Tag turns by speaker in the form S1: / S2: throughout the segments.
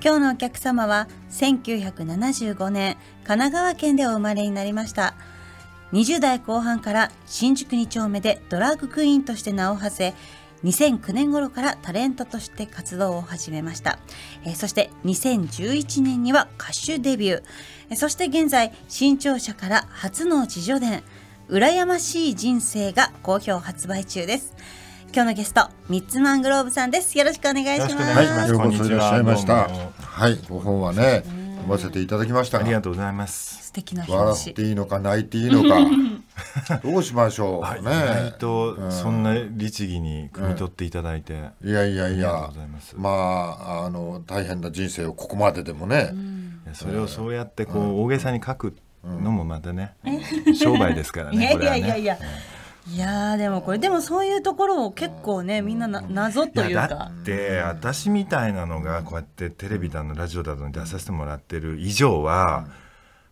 S1: 今日のお客様は1975年神奈川県でお生まれになりました。20代後半から新宿2丁目でドラッグクイーンとして名を馳せ2009年頃からタレントとして活動を始めました、えーそして2011年には歌手デビュー。えーそして現在新潮社から初の自叙伝羨ましい人生が好評発売中です。今日のゲストミッツマングローブさんです。よろしくお願いします。
S2: よろしくお願いします。
S3: ようこそいらっしゃいました
S2: こんにちは。
S3: いご本はね読ませていただきました。
S2: あり
S3: が
S2: がとうございます。
S1: 素敵な
S3: 笑
S1: 表紙。
S3: っていいのか泣いていいのか。どうしましょう
S2: 意
S3: ね
S2: 外とそんな律儀に汲み取っていただいて、
S3: いやいやい
S2: ありがとう
S3: や
S2: ございます。
S3: まああの大変な人生をここまででもね、
S2: それをそうやってこう大げさに書くのもまたね、商売ですから
S1: いや
S2: ね。こ
S1: い
S2: れはね
S1: や。いやいや。いやーでもこれでもそういうところを結構ねみんなな謎というか。
S2: だって私みたいなのがこうやってテレビだのラジオだのに出させてもらってる以上は、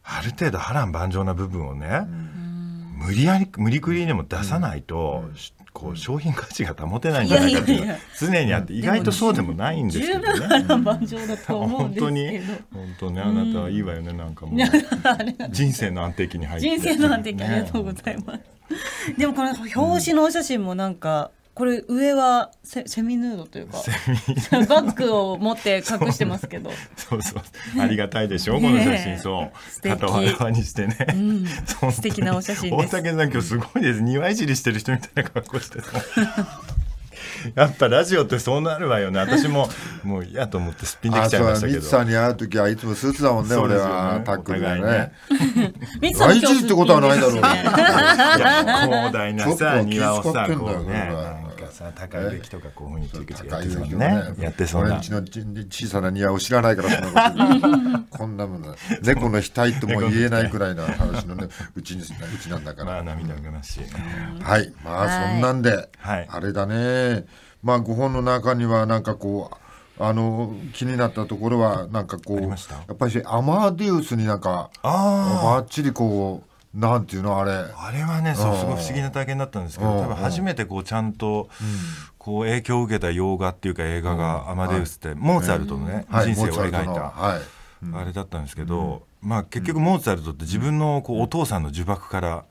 S2: ある程度波乱万丈な部分をね、無理やり無理くりにでも出さないと、しこう商品価値が保てないんじゃないかっていう常にあって意外とそうでもないんですけ
S1: 十
S2: どね。
S1: 万丈だと思うんです
S2: 本当に本当ねあなたはいいわよねなんかもう。人生の安定期に入って。
S1: 人生の安定期ありがとうございます、でもこの表紙のお写真もなんかこれ上はセセミヌードというかバッグを持って隠してますけど。
S2: そうそう。ありがたいでしょ、この写真そう。片側にしてね、
S1: ん。
S2: そん
S1: 素敵なお写真です。
S2: 大竹さん今日すごいです。庭いじりしてる人みたいな格好してた やっぱラジオってそうなるわよね。私も もう嫌と思ってすっぴんできちゃいましたけど。
S3: ミツさんに会う時はいつもスーツだもんね。
S2: ね
S3: はタックルでね。
S2: ね。
S1: ミツさんも今日
S3: 大事ってことはないだろう。
S1: ね。
S2: いや広大な
S3: ちょっ
S2: さ
S3: と
S2: 庭をさこうねさ高いべきとかこういうふうに
S3: 高いね
S2: ね。やってそうな。
S3: 俺んちのち小さな庭を知らないからそんなことこんなもの猫の額とも言えないくらいな話のねうちにうちなんだから
S2: まあ涙ぐましい
S3: はいまあ
S1: はい
S3: そんなんで、
S2: はい
S3: あれだねまあ5本の中にはなんかこうあの気になったところはなんかこうやっぱりアマデウスになんか
S2: あ
S3: ばっちりこうなんていうのあれ。
S2: あれはねそうすごい不思議な体験だったんですけど
S3: うん。
S2: 多分初めてこうちゃんとこう影響を受けた洋画っていうか映画が「アマデウス」ってモーツァルトのね
S3: はい。
S2: 人生を描いた
S3: はい。
S2: あれだったんですけどまあ結局モーツァルトって自分のこうお父さんの呪縛から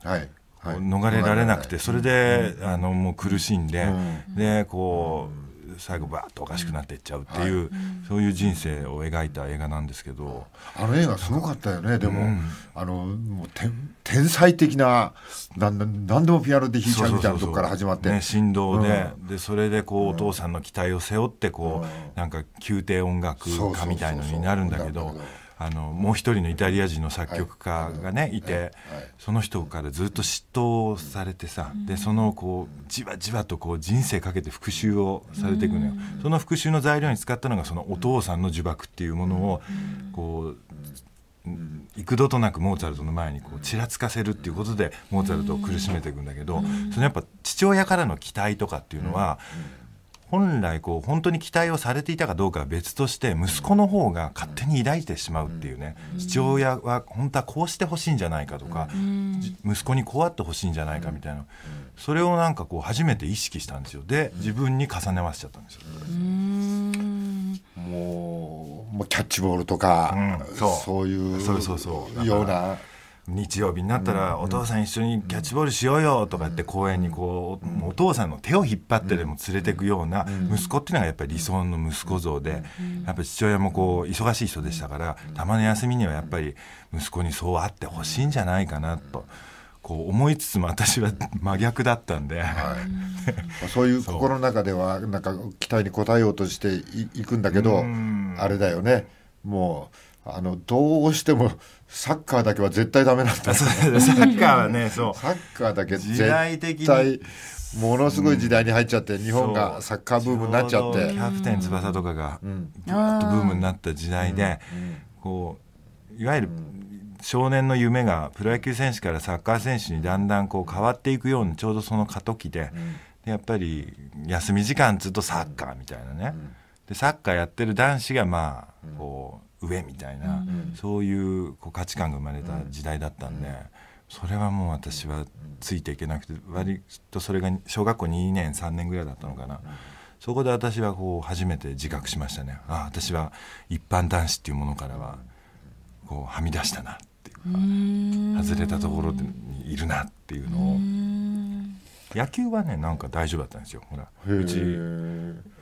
S2: 逃れられなくてそれであのもう苦しんで
S3: う
S2: でこう最後バーッとおかしくなっていっちゃうっていうそういう人生を描いた映画なんですけど。
S3: あの映画すごかったよね。でも、
S2: うん
S3: あのもう天天才的ななんなんなんでもピアノで弾いちゃうみたいなとこから始まって。
S2: ね、振動で,、でそれでこうお父さんの期待を背負ってこう、なんか宮廷音楽家みたいのになるんだけど
S3: そうそうそうそう
S2: あのもう一人のイタリア人の作曲家がね、い、て、その人からずっと嫉妬されてさ、でそのこうじわじわとこう人生かけて復讐をされていくのよ、その復讐の材料に使ったのがそのお父さんの呪縛っていうものをこう幾度となくモーツァルトの前にこうちらつかせるっていうことでモーツァルトを苦しめていくんだけど、そのやっぱ父親からの期待とかっていうのは、本来こう本当に期待をされていたかどうかは別として息子の方が勝手に抱いてしまうっていうね、父親は本当はこうしてほしいんじゃないかとか、じ息子にこうあってほしいんじゃないかみたいな、それをなんかこう初めて意識したんですよ。で自分に重ね合わせちゃったんですよ。
S3: もうもうキャッチボールとか、
S2: うんそう。
S3: そういう
S2: そうそうそう。
S3: ような
S2: 日曜日になったら、お父さん一緒にキャッチボールしようよとかって公園にこう、お父さんの手を引っ張ってでも連れていくような息子っていうのがやっぱり理想の息子像で、やっぱり父親もこう忙しい人でしたからたまの休みにはやっぱり息子にそうあってほしいんじゃないかなと。こう思いつつも私は真逆だったんで、
S3: そういう心の中ではなんか期待に応えようとしていいくんだけどあれだよね。もうあのどうしてもサッカーだけは絶対ダメなんだ
S2: サッカーはね そう。
S3: サッカーだけ
S2: 時代的
S3: 絶
S2: に
S3: 対ものすごい時代に入っちゃって、日本がサッカーブームになっちゃって。
S2: キャプテン翼とかがぐわっとブームになった時代で、こういわゆる少年の夢がプロ野球選手からサッカー選手にだんだんこう変わっていくようにちょうどその過渡期で,、でやっぱり休み時間ずっとサッカーみたいなね、でサッカーやってる男子がまあこう上みたいな、そういうこう価値観が生まれた時代だったんで。それはもう私はついていけなくて割とそれが小学校2年3年ぐらいだったのかな。そこで私はこう初めて自覚しましたね。ああ私は一般男子っていうものからはこうはみ出したなっていうか外れたところにいるなっていうのを。野球はねなんか大丈夫だったんですよほら。うち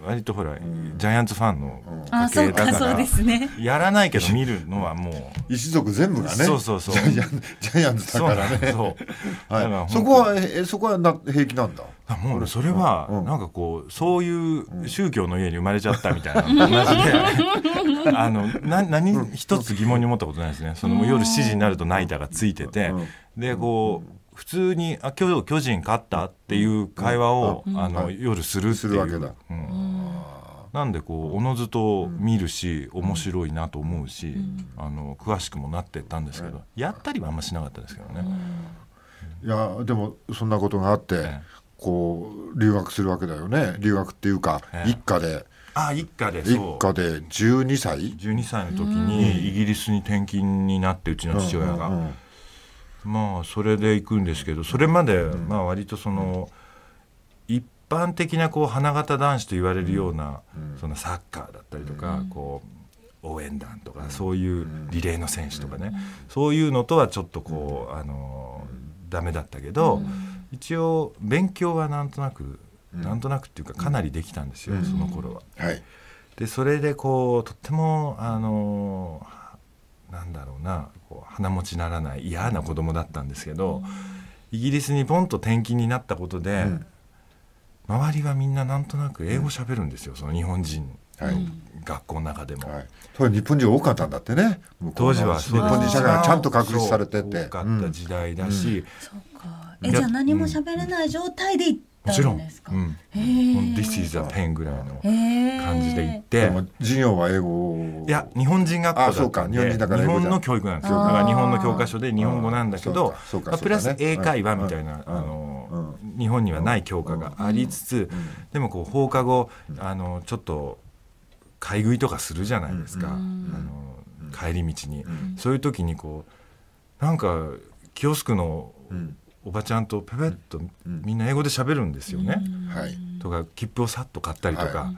S2: 割とほら、ジャイアンツファンの
S1: 家系だから。
S2: そうですね。やらないけど見るのはもう。
S3: 一族全部がね。
S2: そうそうそう。
S3: ジャイアンジャイアンツだからね。
S2: そう
S3: はい、そこはえそこはな平気なんだ？
S2: もうそれはなんかこうそういう宗教の家に生まれちゃったみたいな同じで。あのな何一つ疑問に思ったことないですね。その夜7時になるとナイターがついてて。でこう普通に「あ今日巨人勝った?」っていう会話を、あの夜するっていう。
S3: わけだ
S2: なんでこうおのずと見るし、面白いなと思うし、あの詳しくもなってったんですけど、やったりはあんましなかったですけどね。
S3: いやでもそんなことがあって、こう留学するわけだよね。留学っていうか、一家で。
S2: あ一家で
S3: 一家で12歳。
S2: 12歳の時にイギリスに転勤になってうちの父親が。まあそれで行くんですけどそれまでまあ割とその一般的なこう花形男子と言われるようなそのサッカーだったりとかこう応援団とかそういうリレーの選手とかねそういうのとはちょっとこうあのダメだったけど一応勉強はなんとなくなんとなくっていうかかなりできたんですよその頃は。でそれでこうとってもあのなんだろうなこう鼻持ちならない嫌な子供だったんですけど、イギリスにポンと転勤になったことで、うん、周りはみんななんとなく英語しゃべるんですよその日本人の学校の中でも。はい、
S3: それ日本人多かったんだってね。
S2: 当時は
S3: 日本人社会がちゃんと確立されてて。
S2: 多かった時代だし、
S1: うん、そうか。えじゃあ何も喋れない状態で行った
S2: もちろん、うん、This is a pen ぐらいの感じで行って。
S3: 授業は英語
S2: いや日本人学校だったんで。日本の教育なんですよ。だから日本の教科書で日本語なんだけどまあ、プラス英会話みたいな、あの日本にはない教科がありつつ、でもこう放課後あのちょっと買い食いとかするじゃないですか、あの帰り道に、そういう時にこうなんかキオスクの、おばちゃんとペペッとみんな英語で喋るんですよね。とか切符をさっと買ったりとか、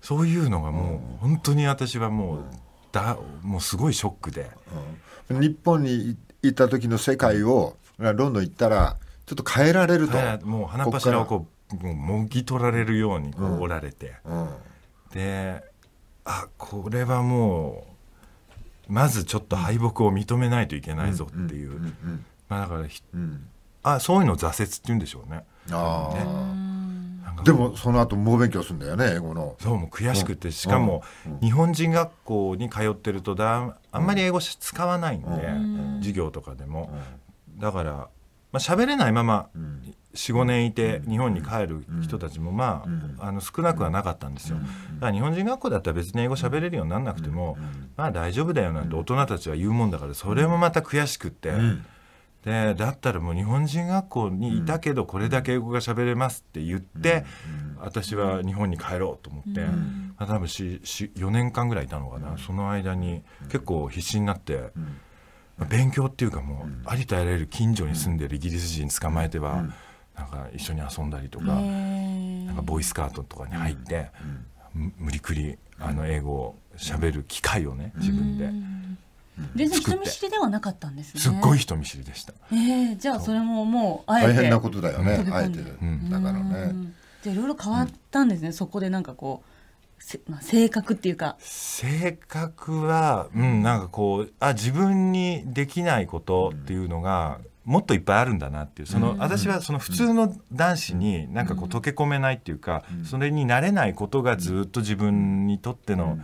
S2: そういうのがもう本当に私はもうだもうすごいショックで。
S3: 日本に行った時の世界をロンドン行ったらちょっと変えられると。
S2: もう鼻柱をこうもぎ取られるようにこう折られて、であこれはもうまずちょっと敗北を認めないといけないぞっていう、まあだから、あそういうの挫折って言うんでしょうね。
S3: あね。でもその後猛勉強するんだよね英語の。
S2: そうもう悔しくて、しかも、日本人学校に通ってるとだあんまり英語使わないんで、授業とかでも、だから、まあ喋れないまま45年いて日本に帰る人たちもまあ,、あの少なくはなかったんですよ。だから日本人学校だったら別に英語喋れるようにならなくても、まあ大丈夫だよなんて大人たちは言うもんだからそれもまた悔しくって。でだったらもう日本人学校にいたけどこれだけ英語が喋れますって言って、私は日本に帰ろうと思って、まあ、多分しし4年間ぐらいいたのかな、その間に結構必死になって、まあ勉強っていうかもうありとあらゆる近所に住んでるイギリス人捕まえては、なんか一緒に遊んだりとか,、なんかボーイスカートとかに入って、無理くりあの英語を喋る機会をね自分で。
S1: 全然人見知りではなかったんですね。
S2: すっごい人見知りでした。
S1: ええじゃあそれももうあえて
S3: 大変なことだよね。あえて、だからね。
S1: じゃいろいろ変わったんですね。そこでなんかこうせまあ性格っていうか。
S2: 性格はうんなんかこうあ自分にできないことっていうのが。もっといっぱいあるんだなっていう。その、私はその普通の男子になんかこう溶け込めないっていうか、それになれないことがずっと自分にとっての、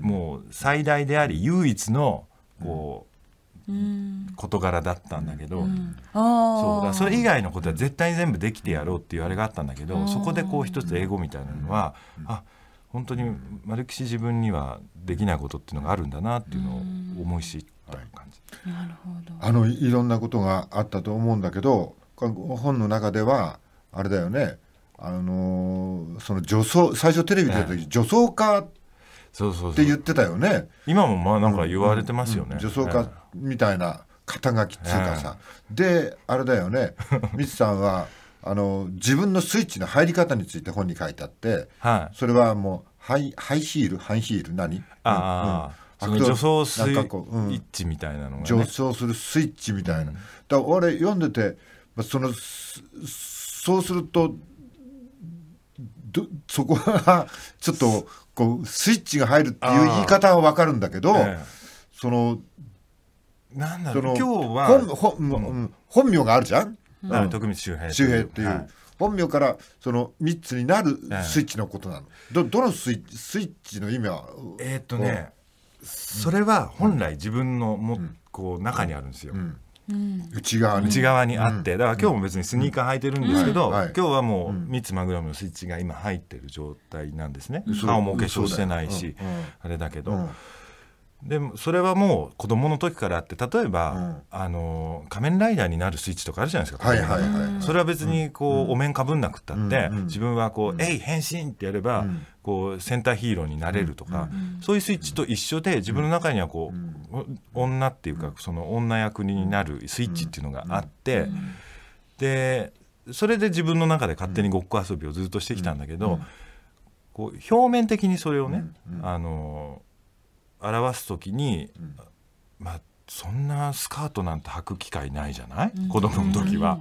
S2: もう最大であり唯一のこう、事柄だったんだけど、そうだそれ以外のことは絶対全部できてやろうっていうあれがあったんだけど、そこでこう一つ英語みたいなのは、あ本当に丸きし自分にはできないことっていうのがあるんだなっていうのを思い知った感じ。
S1: なるほど。
S3: あのいろんなことがあったと思うんだけど本の中ではあれだよね。あのその女装最初テレビ出た時、女装家って言ってたよね。
S2: 今もまあなんか言われてますよね、
S3: 女装家みたいな肩書きっていうかさ、であれだよね。ミツさんはあの自分のスイッチの入り方について本に書いてあって、
S2: はい。
S3: それはもうハイハイヒールハイヒール何？
S2: ああ、
S3: うん。
S2: 助走スイ
S3: なんかこううん。
S2: ッチみたいなのが
S3: 上
S2: ね
S3: 昇するスイッチみたいな、だから俺読んでてまあそのすそうするとどそこが ちょっとこうスイッチが入るっていう言い方は分かるんだけど、
S2: え
S3: その
S2: えなんだ
S3: その
S2: ろう今日は
S3: 本本,、うん。本名があるじゃん、
S2: はい徳光周平
S3: 周平っていう、
S2: はい。
S3: 本名からその3つになる
S2: ええ。
S3: スイッチのことなの、どどのスイッチスイッチの意味は
S2: えーっとねそれは本来自分のもこう中にあるんですよ。
S3: 内側に。
S2: 内側にあって。だから今日も別にスニーカー履いてるんですけど
S3: うん。はい。
S2: 今日はもう三つマグロムのスイッチが今入ってる状態なんですね。顔もお化粧してないし
S3: うん。うん。
S2: あれだけど。
S3: うん
S2: でもそれはもう子供の時からあって例えば、
S3: うん。
S2: あの仮面ライダーになるスイッチとかあるじゃないですか、
S3: はいはいはい
S2: それは別にこう、お面かぶんなくったって、
S3: うん
S2: 自分はこう「えい変身!」ってやれば、
S3: ん。
S2: こうセンターヒーローになれるとか、そういうスイッチと一緒で自分の中にはこう、お女っていうかその女役になるスイッチっていうのがあって、でそれで自分の中で勝手にごっこ遊びをずっとしてきたんだけど、こう表面的にそれをね、あの表す時に、まあそんなスカートなんて履く機会ないじゃない、子供の時は。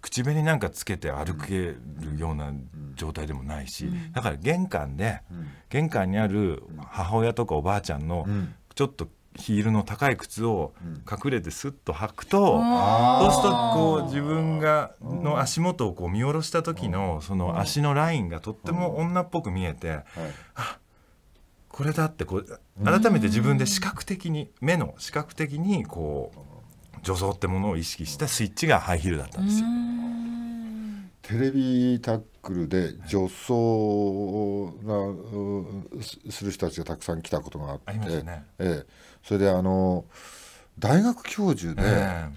S2: 口紅なんかつけて歩けるような状態でもないし、だから玄関で、玄関にある母親とかおばあちゃんの
S3: ん。
S2: ちょっとヒールの高い靴を隠れてスッと履くと、
S3: あ
S2: そうするとこう自分がの足元をこう見下ろした時のその足のラインがとっても女っぽく見えて、
S3: はい
S2: これだってこう改めて自分で視覚的に目の視覚的にこう助走ってものを意識したスイッチがハイヒールだったんですよ。
S3: テレビタックルで女装すする人たちがたくさん来たことがあって
S2: ね。
S3: ええ、それであの大学教授で、
S2: え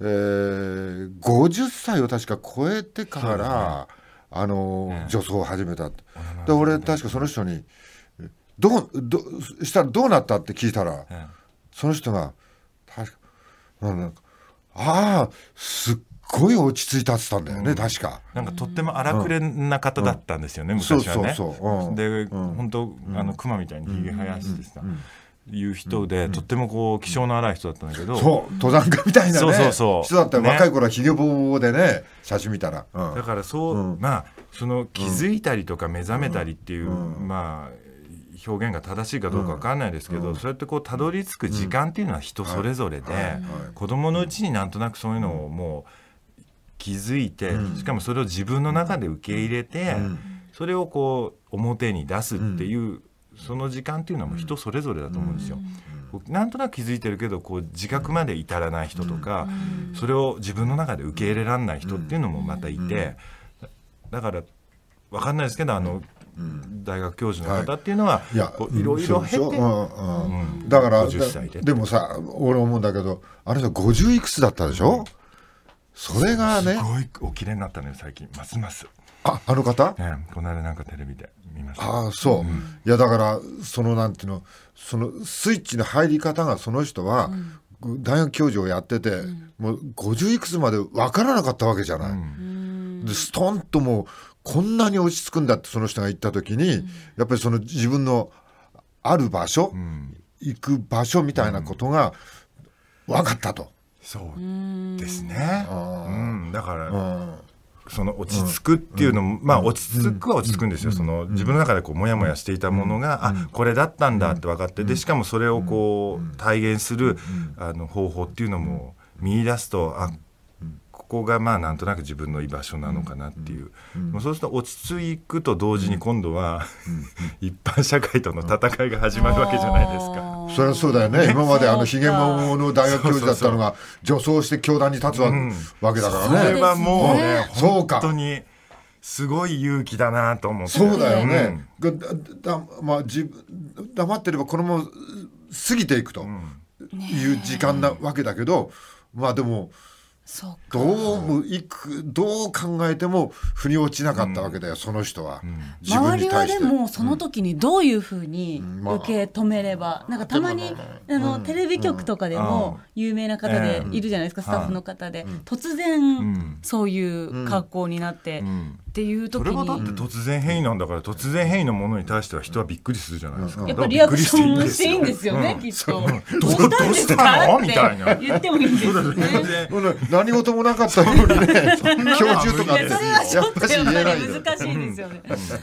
S3: え。ー50歳を確か超えてから、あの、
S2: ええ。
S3: 女装を始めたって。
S2: え
S3: で俺確かその人に「どうどしたらどうなった?」って聞いたら
S2: え
S3: その人が確かなんかああすっごい落ち着いたって言ったんだよね、確か。
S2: なんかとっても荒くれな方だったんですよね、昔はね。
S3: そうそうそう。うん。
S2: で、
S3: うん。
S2: 本当あの熊みたいにひげ生やしてさ、いう人で、とってもこう気性の荒い人だったんだけど、
S3: そう。登山家みたいなね。
S2: そうそうそう。
S3: 人だったよ、
S2: ね。
S3: 若い頃はひげぼうぼうでね写真見たら、うん。
S2: だからそう、
S3: うん。
S2: まあその気づいたりとか目覚めたりっていう、まあ表現が正しいかどうかわかんないですけど、そうやってこうたどり着く時間っていうのは人それぞれで、
S3: はい。
S2: 子供のうちになんとなくそういうのをもう気づいて、しかもそれを自分の中で受け入れて、それをこう表に出すっていう、その時間っていうのはもう人それぞれだと思うんですよ。なんとなく気づいてるけどこう自覚まで至らない人とか、それを自分の中で受け入れられない人っていうのもまたいて、だから分かんないですけどあの、大学教授の方っていうのは、
S3: い。や
S2: こういろいろ経て、
S3: そうんうん
S2: うん。
S3: だから
S2: 50歳で
S3: だで。もさ俺思うんだけどあの人50いくつだったでしょ、それがね。
S2: すごいお綺麗になったのよ最近。ますます、
S3: ああの方？
S2: ね、この間なんかテレビで見ました。
S3: ああそう、いやだからそのなんていうのそのスイッチの入り方がその人は、大学教授をやってて、もう50いくつまで分からなかったわけじゃない。でストンともうこんなに落ち着くんだってその人が言った時に、やっぱりその自分のある場所、行く場所みたいなことが分かったと。
S2: そうですね、うん、だから、
S3: うん。
S2: その落ち着くっていうのも、まあ落ち着くは落ち着くんですよ、その自分の中でこうモヤモヤしていたものが、あこれだったんだって分かってでしかもそれをこう体現するあの方法っていうのも見出すとあここがまあなんとなく自分の居場所なのかなっていう、もうそうすると落ち着くと同時に今度は、一般社会との戦いが始まるわけじゃないですか。
S3: それはそうだよね。今まであのひげももの大学教授だったのが女装して教壇に立つわ,、わけだからね。
S2: それはもうね本当にすごい勇気だなと思って。
S3: そうだよね、がだだまあ、自分黙ってればこのまま過ぎていくという時間なわけだけど、まあでもどうもいくどう考えても腑に落ちなかったわけだよ、その人は、自分
S1: 周りは
S3: に対して。
S1: でもその時にどういうふうに受け止めれば、なんかたまにあの、テレビ局とかでも有名な方でいるじゃないですか、スタッフの方で、突然、
S2: ん。
S1: そういう格好になって、
S2: ん
S1: っていう時
S2: それはだって
S1: に。
S2: 突然変異なんだから突然変異のものに対しては人はびっくりするじゃないですか。
S1: やっぱりリアクションしていいんですよね、
S2: うん
S1: きっと。
S2: どう
S1: どうしたんです
S2: どうしたの？みたいな
S1: て言ってもいいんですよね。
S3: 何事もなかったのにね 教授とかって
S1: 難しいですよね。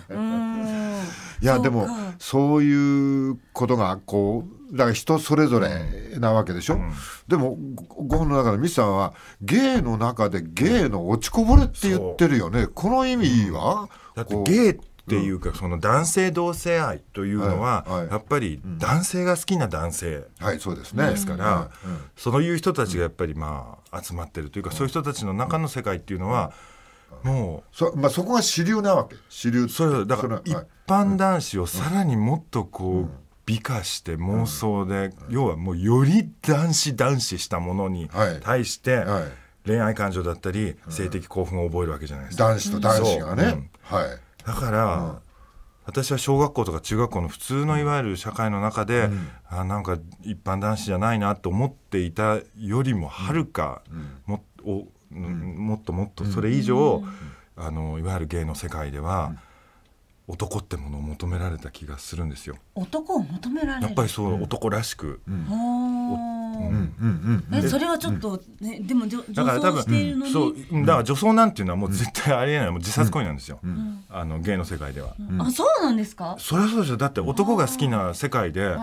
S1: うん。
S3: いやでも
S1: そう
S3: いうことがこうだから人それぞれなわけでしょ、でもごご本の中でミスさんは芸の中で芸の落ちこぼれって言ってるよね。この意味は、
S2: だって
S3: こう
S2: ゲイっていうか、その男性同性愛というのは、
S3: はい。はい。
S2: やっぱり男性が好きな男性
S3: はいそうですね。
S2: ですから、そういう人たちがやっぱりまあ集まってるというか、そういう人たちの中の世界っていうのは、も
S3: そ,、まあ、そこが主流なわけ。主流
S2: うそれだから一般男子をさらにもっとこう、美化して妄想で、要はもうより男子男子したものに
S3: はい。
S2: 対して、
S3: はい。
S2: 恋愛感情だったり性的興奮を覚えるわけじゃないですか。
S3: 男子と男子がね、はい。
S2: だから、私は小学校とか中学校の普通のいわゆる社会の中で、あなんか一般男子じゃないなと思っていたよりもはるか、もおうんもっともっとそれ以上、あのいわゆる芸の世界では、男ってものを求められた気がするんですよ。
S1: 男を求められる。
S2: やっぱりそう、男らしく、
S1: はー
S3: うん。うん。
S1: えそれはちょっとね、でも女
S2: だから多
S1: 女装しているのに、
S2: 分そうだから女装なんていうのはもう絶対ありえない。もう自殺行為なんですよ、あの芸の世界では。
S1: あそうなんですか？
S2: そりゃそうですよ。だって男が好きな世界で、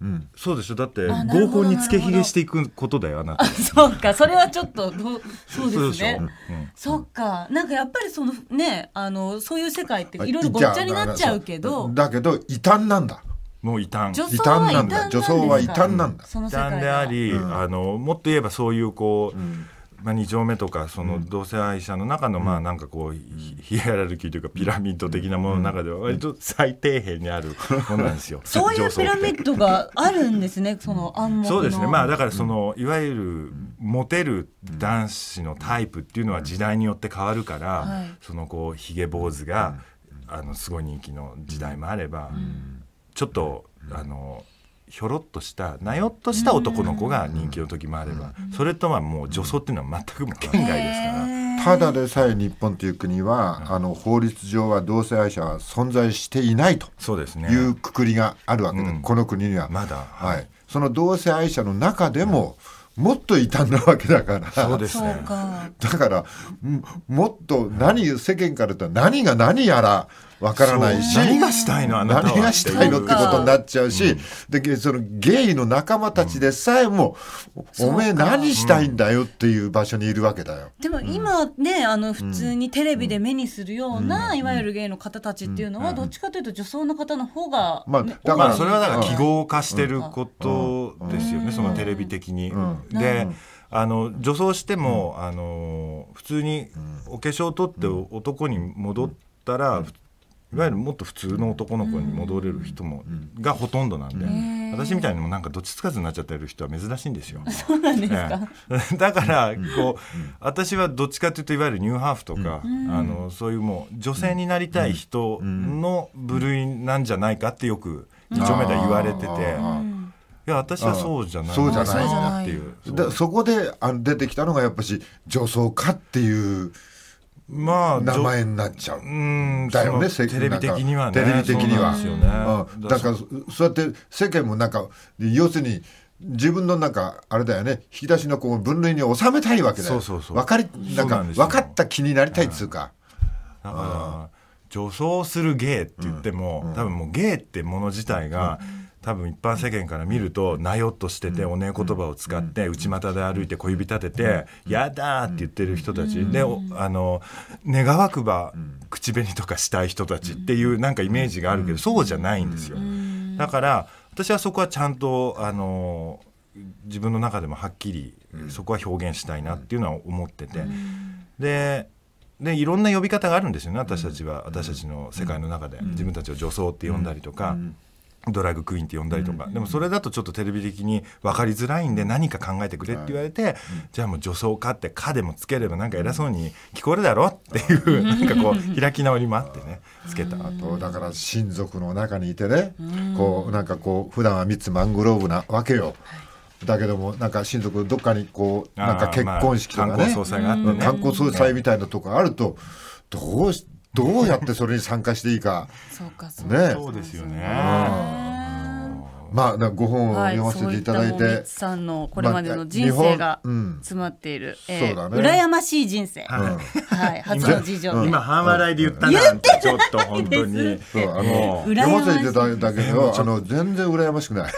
S3: うん。
S2: そうでしょ？だって合コンにつけひげしていくことだよあなた。
S1: あそうかそれはちょっとどうそうですね。
S2: うん
S1: そっか。なんかやっぱりそのねあのそういう世界っていろいろごっちゃになっちゃうけど。
S3: だけど異端なんだ。
S2: もう異端。
S1: 女
S3: 異
S1: 端なん
S3: だ女装は異端なんだ。
S1: その
S2: 異端であり、あのもっと言えばそういうこう、まあ、2丁目とかその同性愛者の中のまあなんかこうヒヒエラルキーというかピラミッド的なものの中では割と最底辺にあるものなんですよ。
S1: そういうピラミ
S2: ド
S1: ッドがあるんですねその暗黙の。
S2: そうですね。まあだからその、いわゆるモテる男子のタイプっていうのは時代によって変わるから、
S1: はい。
S2: そのこうひげ坊主が、あのすごい人気の時代もあれば、ちょっとあのひょろっとしたなよっとした男の子が人気の時もあれば、それとはもう女装っていうのは全く県外ですから。
S3: ただでさえ日本という国は、あの法律上は同性愛者は存在していないと
S2: そうですね。
S3: いうくくりがあるわけで、
S2: うん。
S3: この国には。
S2: まだ。
S3: はい、その同性愛者の中でも、もっと異端なわけだから。
S1: そう
S2: ですね。
S1: か
S3: だからんもっと何世間から言ったら何が何やらわからないし
S2: 何がしたいの
S3: 何がしたいのってことになっちゃうし、でそのゲイの仲間たちでさえも、おめえ何したいんだよっていう場所にいるわけだよ。
S1: でも今ね、あの普通にテレビで目にするような、いわゆるゲイの方たちっていうのは、どっちかというと女装の方の方が、
S3: まあ
S1: ね
S3: だから
S2: まあそれはだから記号化してることですよね、そのテレビ的に。であの女装しても、あの普通にお化粧を取って男に戻ったら、いわゆるもっと普通の男の子に戻れる人も、がほとんどなんで、私みたいにもなんかどっちつかずになっちゃってる人は珍しいんですよ。
S1: そうなんですか。
S2: ええ。だからこう、私はどっちかというといわゆるニューハーフとか、あのそういうもう女性になりたい人の部類なんじゃないかってよく二丁目で言われてて、いや私はそうじゃない
S3: そうじゃない。
S2: なってい。う。
S3: でそこであの出てきたのがやっぱし女装家っていう
S2: まあ
S3: 名前になっちゃう。
S2: うん
S3: だよね、
S2: テレビ的にはね。
S3: テレビ的には。
S2: そうなんですよね。
S3: うん。だからそうやって世間もなんか要するに自分のなんかあれだよね引き出しのこう分類に収めたいわけだよ。
S2: そうそうそう。
S3: 分かりなんかかった気になりたいっつうか。
S2: だから女装する芸って言っても、多分もう芸ってもの自体が、多分一般世間から見るとなよっとしてて、おねえ言葉を使って内股で歩いて小指立てて「やだ!」って言ってる人たち、でおあの願わくば口紅とかしたい人たちっていうなんかイメージがあるけど、そうじゃないんですよ。だから私はそこはちゃんとあの自分の中でもはっきりそこは表現したいなっていうのは思ってて、ででいろんな呼び方があるんですよね私たちは。私たちの世界の中で、自分たちを女装って呼んだりとか、ドラッグクイーンって呼んだりとか、でもそれだとちょっとテレビ的に分かりづらいんで何か考えてくれって言われて、じゃあもう女装家って「か」でもつければなんか偉そうに聞こえるだろっていうなんかこう開き直りもあってねつけた。
S3: あとだから親族の中にいてねこうなんかこう普段は三つマングローブなわけよ。だけどもなんか親族どっかにこうなんか結婚式とかね。
S2: まあ観光総裁
S3: みたいなとこあるとどうしどうやってそれに参加していいか。
S1: そうかそうか。
S3: ね。
S2: そうですよね。
S3: まあだからご本を
S1: はい、
S3: 読ませていただいて。
S1: もうミツさんのこれまでの人生が詰まっている、え
S3: そうだね。
S1: 羨ましい人生、
S2: はい
S1: はい、初の事情。で、
S2: 今半笑いで言ったな。んてちょっと本当に。
S3: そうあの読ませていただいたけどあの全然羨ましくない。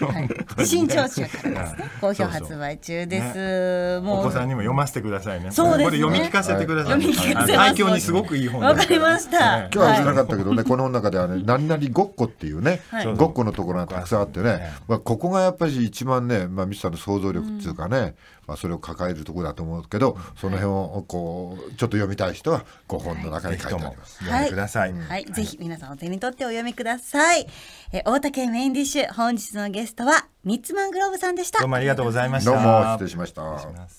S1: はい、新潮社からですね好評発売中です。もう。
S2: お子さんにも読ませてくださいね。
S1: そうですね。
S2: これ読み聞かせてください。
S1: 読み聞かせます
S2: はい。愛嬌にすごくいい本だ
S1: わかりました、
S2: ね
S3: 今日は知らなかったけどね、この本の中ではね何々ごっこっていうね、
S1: はい
S3: ごっこのところがたくさんあってね、まあ、ここがやっぱり一番ね、まあ、ミスさんの想像力っていうかね、まあ、それを抱えるところだと思うけどその辺をこうちょっと読みたい人はご本の中に書いてあります。
S2: 読んでください。
S1: はい、ぜひ皆さんお手に取ってお読みください。えー、大竹メインディッシュ、本日のゲストはミッツマングローブさんでした。
S2: どうもありがとうございました。
S3: どうも失礼しました。